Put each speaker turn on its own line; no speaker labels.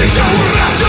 Jesteś żałurem